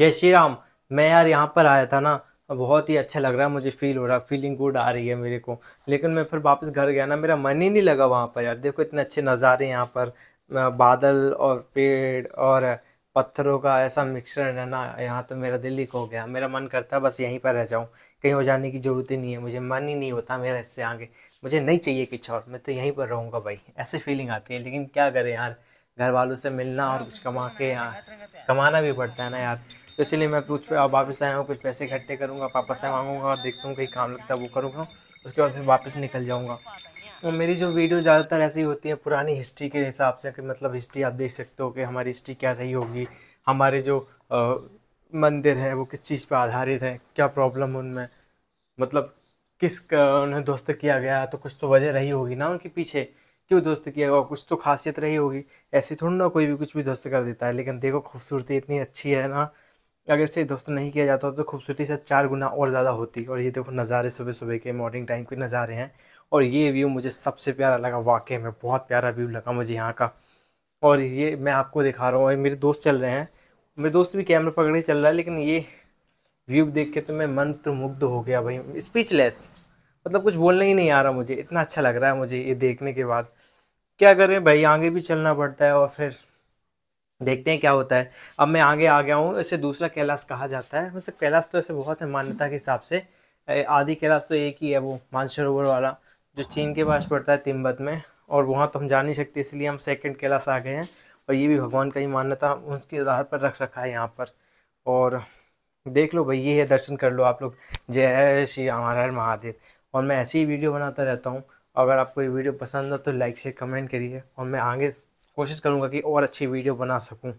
जय श्री राम। मैं यार यहाँ पर आया था ना, बहुत ही अच्छा लग रहा है मुझे फील हो रहा है फीलिंग गुड आ रही है मेरे को। लेकिन मैं फिर वापस घर गया ना, मेरा मन ही नहीं लगा वहाँ पर यार। देखो इतने अच्छे नज़ारे यहाँ पर बादल और पेड़ और पत्थरों का ऐसा मिक्सचर है ना, यहाँ तो मेरा दिल ही खो गया। मेरा मन करता है बस यहीं पर रह जाऊँ। कहीं हो जाने की ज़रूरत ही नहीं है मुझे, मन ही नहीं होता मेरा इससे आगे। मुझे नहीं चाहिए कुछ और, मैं तो यहीं पर रहूँगा भाई। ऐसे फीलिंग आती है, लेकिन क्या करें यार घर वालों से मिलना और कुछ कमा के यहाँ कमाना भी पड़ता है ना यार। तो इसलिए मैं कुछ वापस आया हूँ कुछ पैसे इकट्ठे करूँगा पापा से मांगूँगा और देखता हूँ कहीं काम लगता है वो करूँगा उसके बाद फिर वापस निकल जाऊँगा। और मेरी जो वीडियो ज़्यादातर ऐसी होती है पुरानी हिस्ट्री के हिसाब से कि मतलब हिस्ट्री आप देख सकते हो कि हमारी हिस्ट्री क्या रही होगी हमारे जो अ, मंदिर है वो किस चीज़ पर आधारित है क्या प्रॉब्लम उनमें मतलब किस उन्हें दोस्त किया गया तो कुछ तो वजह रही होगी ना उनके पीछे क्यों दोस्त किया गया कुछ तो खासियत रही होगी ऐसी थोड़ी ना कोई भी कुछ भी दोस्त कर देता है लेकिन देखो खूबसूरती इतनी अच्छी है ना अगर से दोस्त नहीं किया जाता तो खूबसूरती से चार गुना और ज़्यादा होती। और ये देखो नज़ारे सुबह सुबह के मॉर्निंग टाइम के नज़ारे हैं। और ये व्यू मुझे सबसे प्यारा लगा, वाकई में बहुत प्यारा व्यू लगा मुझे यहाँ का। और ये मैं आपको दिखा रहा हूँ मेरे दोस्त चल रहे हैं। मेरे दोस्त भी कैमरा पकड़े चल रहा है, लेकिन ये व्यू देख के तो मैं मंत्र मुग्ध हो गया भाई। स्पीचलेस मतलब कुछ बोलने ही नहीं आ रहा मुझे। इतना अच्छा लग रहा है मुझे ये देखने के बाद। क्या करें भाई? आगे भी चलना पड़ता है और फिर देखते हैं क्या होता है। अब मैं आगे आ गया हूँ, इसे दूसरा कैलाश कहा जाता है। वैसे कैलाश तो ऐसे बहुत है मान्यता के हिसाब से। आदि कैलाश तो एक ही है वो, मानसरोवर वाला, जो चीन के पास पड़ता है तिब्बत में, और वहाँ तो हम जा नहीं सकते, इसलिए हम सेकंड कैलाश आ गए हैं। और ये भी भगवान का ही मान्यता उसके आधार पर रख रखा है यहाँ पर। और देख लो भाई, ये है, दर्शन कर लो आप लोग। जय श्री हर महादेव। और मैं ऐसी ही वीडियो बनाता रहता हूँ। अगर आपको ये वीडियो पसंद हो तो लाइक से कमेंट करिए। और मैं आगे कोशिश करूँगा कि और अच्छी वीडियो बना सकूँ।